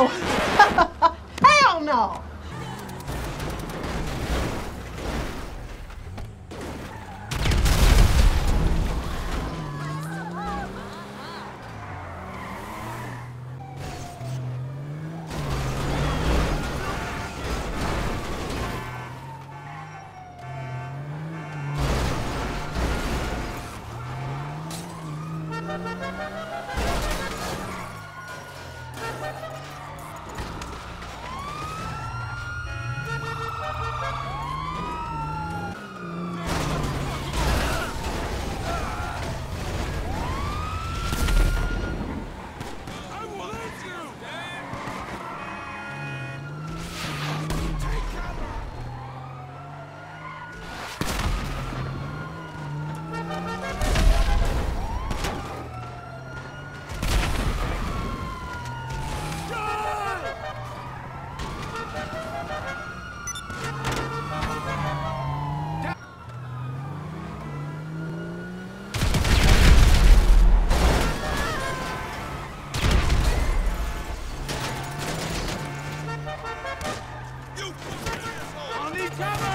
no! Hell no! Thank cover!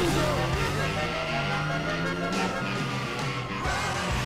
Thank you.